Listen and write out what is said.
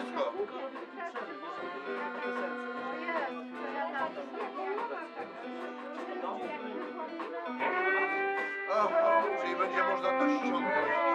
wszystko. O. Aha, czyli będzie można to ściągnąć.